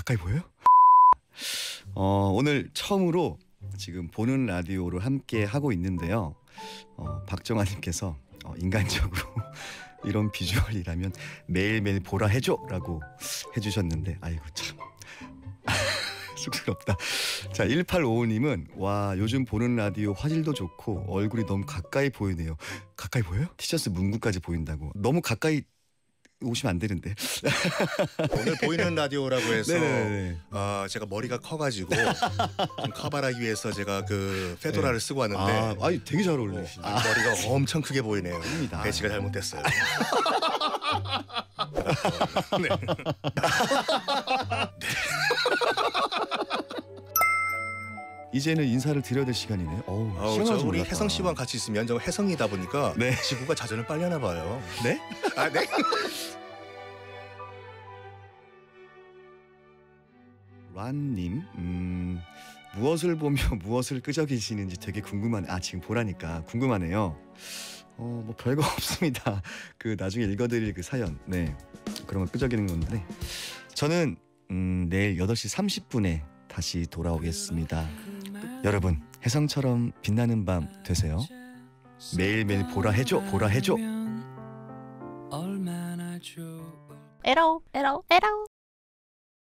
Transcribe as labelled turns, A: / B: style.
A: 가까이 보여요? 어, 오늘 처음으로 지금 보는 라디오를 함께 하고 있는데요. 어, 박정아님께서 어, 인간적으로 이런 비주얼이라면 매일매일 보라 해줘라고 해주셨는데 아이고 참 쑥스럽다. 자 1855님은 와 요즘 보는 라디오 화질도 좋고 얼굴이 너무 가까이 보이네요. 가까이 보여요? 티셔츠 문구까지 보인다고. 너무 가까이 오시면 안 되는데.
B: 오늘 보이는 라디오라고 해서. 아 제가 머리가 커가지고 좀 커버하기 위해서 제가 그 페도라를 쓰고 왔는데
A: 아, 아니 되게 잘
B: 어,
A: 어울리시네.
B: 머리가 엄청 크게 보이네요.
A: 아닙니다.
B: 배치가 잘못됐어요. 네.
A: 이제는 인사를 드려야 될 시간이네. 어우, 시간이 저좀
B: 우리. 혜성 씨와 같이 있으면 저 혜성이다 보니까
A: 네.
B: 지구가 자전을 빨리 하나 봐요.
A: 네?
B: 아 네.
A: 란님, 음, 무엇을 보며 무엇을 끄적이시는지 되게 궁금하네. 아 지금 보라니까 궁금하네요. 어, 뭐 별거 없습니다. 그 나중에 읽어드릴 그 사연, 네, 그런 거 끄적이는 건데, 저는 음, 내일 8시 30분에 다시 돌아오겠습니다. 여러분, 혜성처럼 빛나는 밤 되세요. 매일매일 보라 해줘, 보라 해줘.
C: 에러 에러 에러